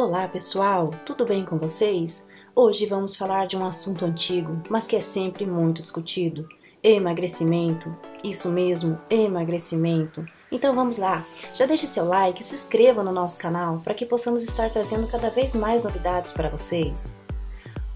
Olá pessoal, tudo bem com vocês? Hoje vamos falar de um assunto antigo, mas que é sempre muito discutido: emagrecimento. Isso mesmo, emagrecimento. Então vamos lá, já deixe seu like e se inscreva no nosso canal para que possamos estar trazendo cada vez mais novidades para vocês.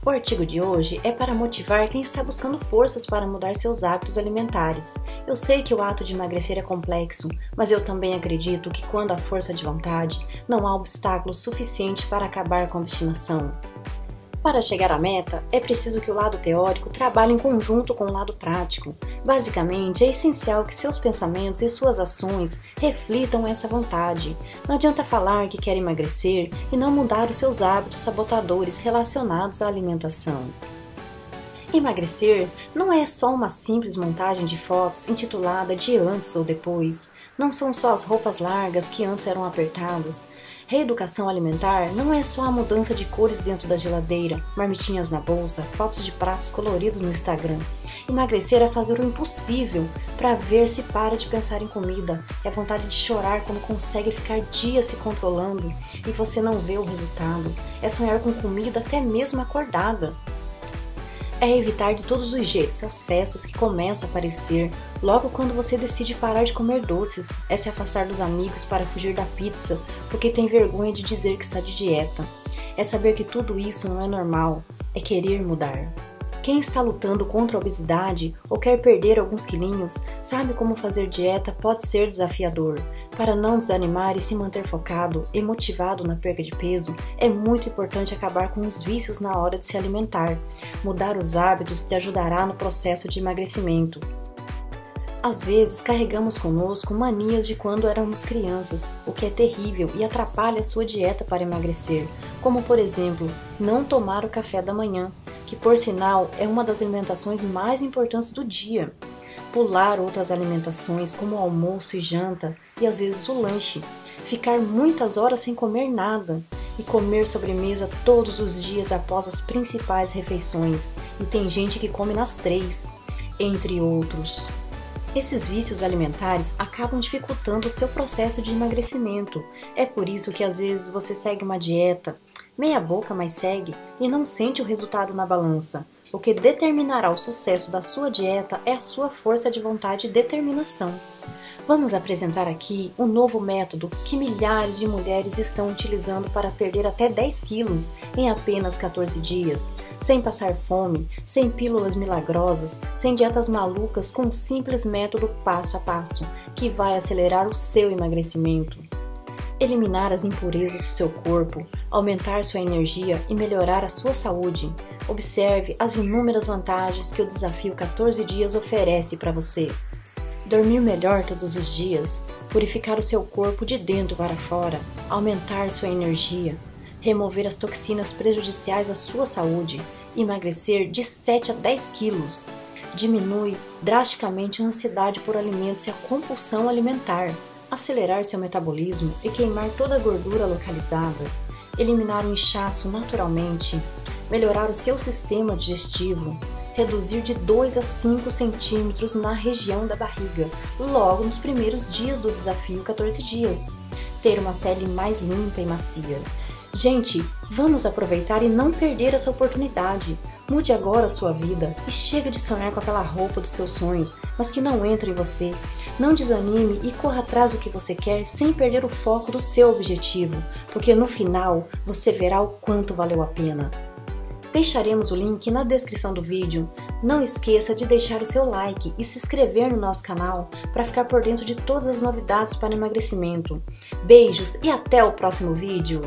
O artigo de hoje é para motivar quem está buscando forças para mudar seus hábitos alimentares. Eu sei que o ato de emagrecer é complexo, mas eu também acredito que quando há força de vontade, não há obstáculo suficiente para acabar com a obstinação. Para chegar à meta, é preciso que o lado teórico trabalhe em conjunto com o lado prático. Basicamente, é essencial que seus pensamentos e suas ações reflitam essa vontade. Não adianta falar que quer emagrecer e não mudar os seus hábitos sabotadores relacionados à alimentação. Emagrecer não é só uma simples montagem de fotos intitulada de antes ou depois. Não são só as roupas largas que antes eram apertadas. Reeducação alimentar não é só a mudança de cores dentro da geladeira, marmitinhas na bolsa, fotos de pratos coloridos no Instagram. Emagrecer é fazer o impossível para ver se para de pensar em comida. É a vontade de chorar quando consegue ficar dias se controlando e você não vê o resultado. É sonhar com comida até mesmo acordada é evitar de todos os jeitos as festas que começam a aparecer logo quando você decide parar de comer doces, é se afastar dos amigos para fugir da pizza porque tem vergonha de dizer que está de dieta. É saber que tudo isso não é normal, é querer mudar. Quem está lutando contra a obesidade ou quer perder alguns quilinhos sabe como fazer dieta pode ser desafiador. Para não desanimar e se manter focado e motivado na perda de peso, é muito importante acabar com os vícios na hora de se alimentar. Mudar os hábitos te ajudará no processo de emagrecimento. Às vezes carregamos conosco manias de quando éramos crianças, o que é terrível e atrapalha a sua dieta para emagrecer, como por exemplo, não tomar o café da manhã, que por sinal é uma das alimentações mais importantes do dia. Pular outras alimentações como almoço e janta e às vezes o lanche. Ficar muitas horas sem comer nada e comer sobremesa todos os dias após as principais refeições. E tem gente que come nas três, entre outros. Esses vícios alimentares acabam dificultando o seu processo de emagrecimento. É por isso que às vezes você segue uma dieta, meia boca, mas segue, e não sente o resultado na balança. O que determinará o sucesso da sua dieta é a sua força de vontade e determinação. Vamos apresentar aqui um novo método que milhares de mulheres estão utilizando para perder até 10 quilos em apenas 14 dias, sem passar fome, sem pílulas milagrosas, sem dietas malucas, com um simples método passo a passo que vai acelerar o seu emagrecimento. Eliminar as impurezas do seu corpo, aumentar sua energia e melhorar a sua saúde. Observe as inúmeras vantagens que o desafio 14 dias oferece para você. Dormir melhor todos os dias, purificar o seu corpo de dentro para fora, aumentar sua energia, remover as toxinas prejudiciais à sua saúde, emagrecer de 7 a 10 quilos, diminui drasticamente a ansiedade por alimentos e a compulsão alimentar, acelerar seu metabolismo e queimar toda a gordura localizada, eliminar o inchaço naturalmente, melhorar o seu sistema digestivo, reduzir de 2 a 5 centímetros na região da barriga, logo nos primeiros dias do desafio 14 dias. Ter uma pele mais limpa e macia. Gente, vamos aproveitar e não perder essa oportunidade. Mude agora a sua vida e chega de sonhar com aquela roupa dos seus sonhos, mas que não entra em você. Não desanime e corra atrás do que você quer sem perder o foco do seu objetivo, porque no final você verá o quanto valeu a pena. Deixaremos o link na descrição do vídeo. Não esqueça de deixar o seu like e se inscrever no nosso canal para ficar por dentro de todas as novidades para emagrecimento. Beijos e até o próximo vídeo!